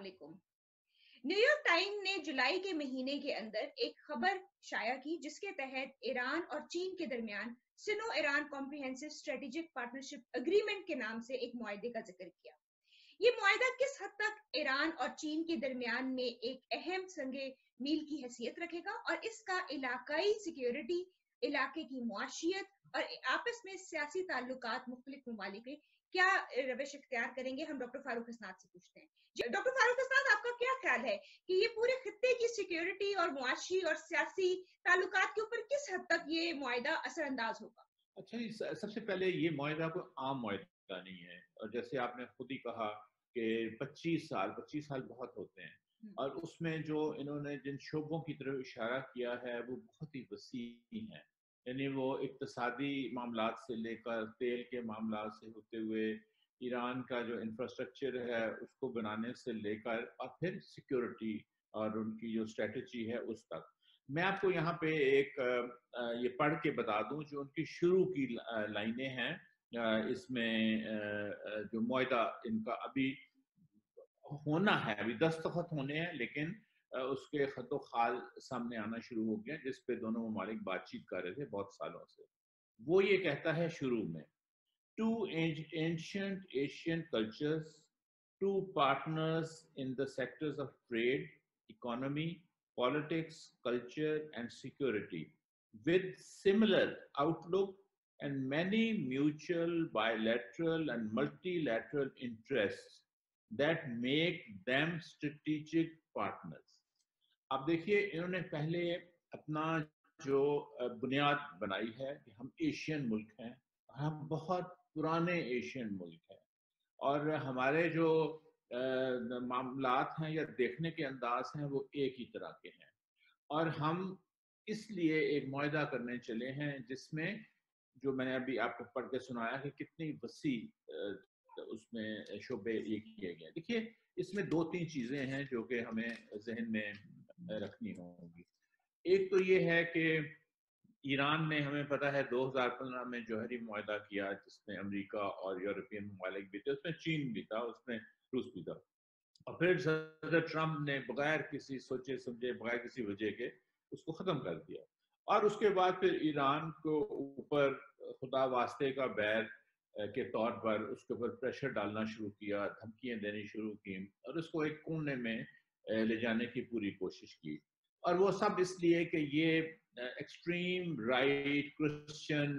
अस्सलाम New York time ने जुलाई के महीने के अंदर एक खबर शाया की, जिसके तहत ईरान और चीन के दरमियान Sino Iran comprehensive strategic partnership agreement के नाम से एक मुआदे का ज़िक्र किया। ये मुआदा किस हद तक ईरान और चीन के दरमियान में एक अहम संगे मील की हैसियत रखेगा और इसका इलाकाई सिक्योरिटी इलाके की मुआशियत और आपस में सियासी ताल्लुकात मुख्तलिफ़ ममालिक क्या रविश इख्तियार करेंगे? हम डॉक्टर फारूक हसनाद से पूछते हैं। डॉक्टर फारूक हसनाद आपका क्या ख्याल है कि ये पूरे खत्ते की सिक्योरिटी और मुआशी और सियासी ताल्लुकात के ऊपर किस हद तक ये मुआदा असरअंदाज होगा? अच्छा सबसे पहले ये मुआदा कोई आम मुआदा नहीं है। और जैसे आपने खुद ही कहा कि 25 साल 25 साल बहुत होते हैं। हम्म। और उसमें जो इन्होंने जिन शोबों की तरफ़ इशारा किया है वो बहुत ही वसी हैं। यानी वो इकतसादी मामला से लेकर, तेल के मामला से होते हुए, ईरान का जो इंफ्रास्ट्रक्चर है, उसको बनाने से लेकर और फिर सिक्योरिटी और उनकी जो स्ट्रेटजी है, उस तक। मैं आपको यहाँ पे एक ये पढ़ के बता दूँ, जो उनकी शुरू की लाइनें हैं इसमें जो मुआदा इनका अभी होना है, अभी दस्तखत होने हैं, लेकिन उसके खतो खाल सामने आना शुरू हो गया, जिस पे दोनों ममालिक बातचीत कर रहे थे बहुत सालों से वो ये कहता है शुरू में two ancient Asian cultures two partners in the sectors of trade economy politics culture and security with similar outlook and many mutual, bilateral, and multilateral interests that make them strategic partners. अब देखिए, इन्होंने पहले अपना जो बुनियाद बनाई है कि हम एशियन मुल्क हैं हम बहुत पुराने एशियन मुल्क हैं। और हमारे जो मामलात हैं या देखने के अंदाज हैं वो एक ही तरह के हैं। और हम इसलिए एक मुआदा करने चले हैं जिसमें जो मैंने अभी आपको पढ़ के सुनाया कि कितनी वसी उसमें शोबे ये किए गए। देखिए, इसमें दो तीन चीज़ें हैं जो कि हमें जहन में रखनी होगी। एक तो ये है कि ईरान ने हमें पता है 2015 में जौहरी मुआदा किया, जिसमें अमेरिका और यूरोपियन ममालिक भी थे, उसमें चीन भी था, उसमें रूस भी था। और फिर सदर ट्रंप ने बगैर किसी सोचे समझे, बगैर किसी वजह के उसको ख़त्म कर दिया। और उसके बाद फिर ईरान को ऊपर खुदा वास्ते का बैर के तौर पर उसके ऊपर प्रेशर डालना शुरू किया, धमकियाँ देनी शुरू की, और उसको एक कोने में ले जाने की पूरी कोशिश की। और वो सब इसलिए कि ये एक्सट्रीम राइट क्रिश्चियन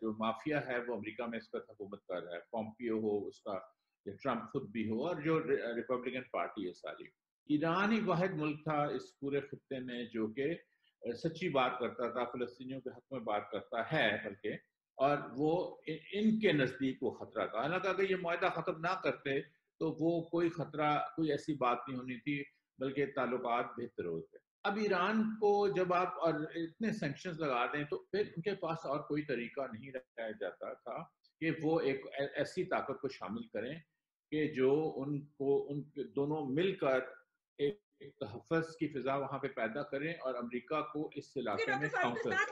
जो माफिया है वो अमेरिका में इस पर हुकूमत कर रहा है। पॉम्पियो हो, उसका ट्रंप खुद भी हो, और जो रिपब्लिकन पार्टी है सारी। ईरान ही वाद मुल्क था इस पूरे खत्े में जो कि सच्ची बात करता था, फलस्तीनियों के हक में बात करता है बल्कि, और वो इनके नज़दीक वो खतरा था। हालाँकि अगर ये माहा ख़त्म ना करते तो वो कोई खतरा, कोई ऐसी बात नहीं होनी थी, बल्कि ताल्लुक बेहतर होते अब ईरान को जब आप और इतने सेंक्शन लगा दें तो फिर उनके पास और कोई तरीका नहीं रखा जाता था कि वो एक ऐसी ताकत को शामिल करें कि जो उनको उन दोनों मिलकर एक तहफ़ की फिजा वहाँ पे पैदा करें और अमेरिका को इस इलाके में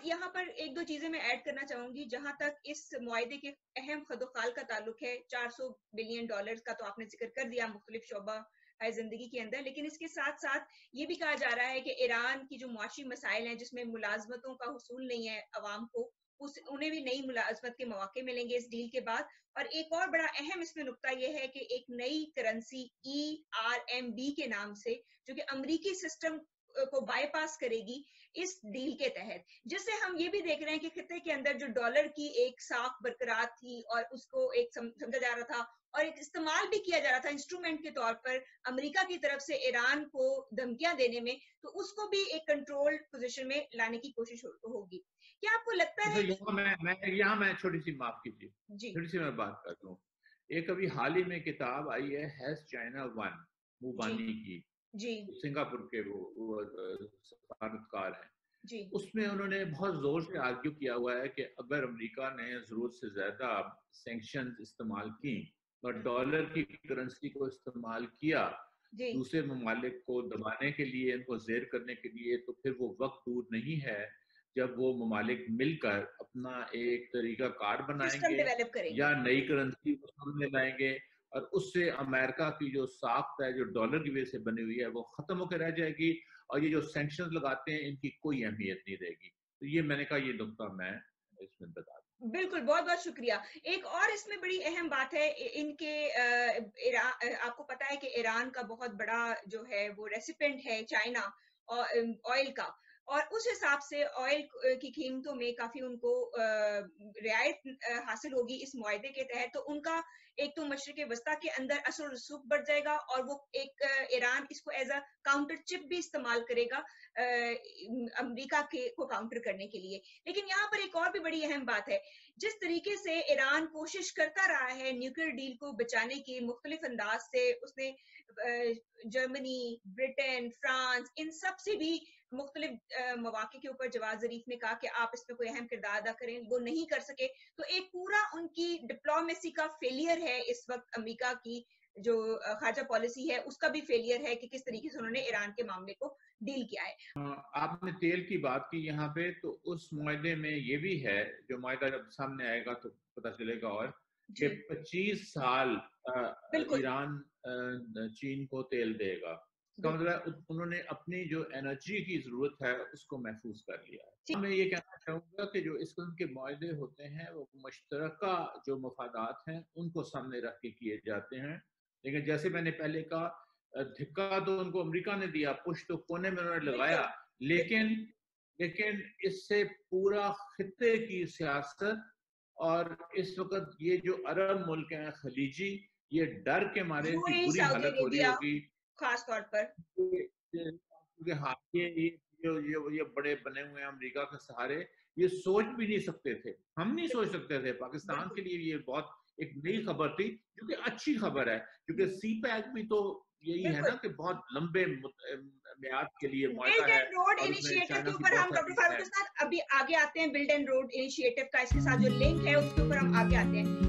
यहाँ पर एक दो चीज़ें मैं ऐड करना चाहूँगी जहाँ तक इस मुआदे के अहम खदोखाल का ताल्लुक है 400 बिलियन डॉलर्स का तो आपने ज़िक्र कर दिया मुख्तलिफ़ शोबा है ज़िंदगी के अंदर लेकिन इसके साथ साथ ये भी कहा जा रहा है कि ईरान की जो मुआशी मसाइल हैं जिसमें मुलाजमतों का हसूल नहीं है आवाम को उस, उन्हें भी नई मुलाजमत के मौके मिलेंगे इस डील के बाद। और एक और बड़ा अहम इसमें नुकता यह है कि एक नई currency E R M B के नाम से, जो कि अमरीकी सिस्टम को बाईपास करेगी इस डील के तहत। जिससे हम ये भी देख रहे हैं कि खत्े के अंदर जो डॉलर की एक साख बरकरार थी और उसको एक समझा जा रहा था और एक इस्तेमाल भी किया जा रहा था इंस्ट्रूमेंट के तौर पर अमेरिका की तरफ़ से ईरान को धमकियाँ देने में तो उसको भी एक कंट्रोल पोजीशन में लाने की कोशिश होगी। क्या आपको लगता है यहाँ मैं, मैं यहाँ मैं छोटी सी माफ़ कीजिए। छोटी सी मैं बात करता हूँ। एक अभी हाल ही में किताब आई है हैज़ चाइना वन मुबानी की। जी। सिंगापुर के वो, सफारतकार हैं। जी। उसमें उन्होंने बहुत ज़ोर से आर्ग्यू किया हुआ है कि अगर अमेरिका ने ज़रूरत से ज़्यादा सैंक्शन इस्तेमाल की और डॉलर की करेंसी को इस्तेमाल किया दूसरे ममालिक को दबाने के लिए इनको जेर करने के लिए तो फिर वो वक्त दूर नहीं है जब वो ममालिक मिलकर अपना एक तरीका कार बनाएँगे या नई करेंसी लाएँगे। और उससे अमेरिका की जो साख्त है, जो डॉलर की वजह से बनी हुई है, वो खत्म होकर रह जाएगी और ये जो सेंक्शन लगाते हैं, इनकी कोई अहमियत नहीं रहेगी। तो ये मैंने कहा, ये नुकता मैं इसमें बता बिल्कुल, बहुत बहुत शुक्रिया। एक और इसमें बड़ी अहम बात है इनके आपको पता है कि ईरान का बहुत बड़ा जो है, वो रेसिपेंट है चाइना ऑयल का। और उस हिसाब से ऑयल की कीमतों में काफ़ी उनको रियायत हासिल होगी इस मुआदे के तहत। तो उनका एक तो मशरक वस्ता के अंदर असर रसूख बढ़ जाएगा और वो एक ईरान इसको एज अ काउंटर चिप भी इस्तेमाल करेगा अमेरिका के, को काउंटर करने के लिए। लेकिन यहाँ पर एक और भी बड़ी अहम बात है, जिस तरीके से ईरान कोशिश करता रहा है न्यूक्लियर डील को बचाने की, मुख्तलिफ़ अंदाज से उसने जर्मनी ब्रिटेन फ्रांस इन सबसे भी मुख्तलिफ़ मौाक़े के ऊपर जवाब जरीफ ने कहा कि आप इसमें कोई अहम किरदार अदा करें वो नहीं कर सके। तो एक पूरा उनकी डिप्लोमेसी का फेलियर है इस वक्त अमरीका की जो खारजा पॉलिसी है उसका भी फेलियर है कि किस तरीके से उन्होंने ईरान के मामले को डील किया है। आपने तेल की बात की यहाँ पे तो उस मुआदे में ये भी है जो मुआदा जब सामने आएगा तो पता चलेगा और कि 25 साल ईरान चीन को तेल देगा। इसका मतलब उन्होंने अपनी जो एनर्जी की ज़रूरत है उसको महफूज कर लिया है। मैं ये कहना चाहूँगा कि जो इस किस्म के माहे होते हैं वो मुश्तर जो मफादात हैं उनको सामने रख के किए जाते हैं। लेकिन जैसे मैंने पहले कहा धिक्का तो उनको अमेरिका ने दिया पुश तो कोने में उन्होंने लगाया लेकिन लेकिन इससे पूरा खत्े की सियासत और इस वक्त ये जो अरब मुल्क हैं खलीजी ये डर के मारे बुरी हालत हो रही होगी। खास तौर पर क्योंकि हाँ ये ये ये ये बड़े बने हुए हैं अमेरिका के सहारे। ये सोच भी नहीं सकते थे। हम नहीं सोच सकते थे। पाकिस्तान के लिए ये बहुत एक नई खबर थी क्योंकि अच्छी खबर है क्योंकि सी पैक भी तो यही है ना कि बहुत लंबे म्याद के लिए रोड इनिशिएटिव के ऊपर हम डॉक्टर फारूक के साथ अभी आगे आते हैं। बिल्ड एंड रोड इनिशिएटिव का इसके साथ जो लिंक है उसके ऊपर हम आगे आते हैं।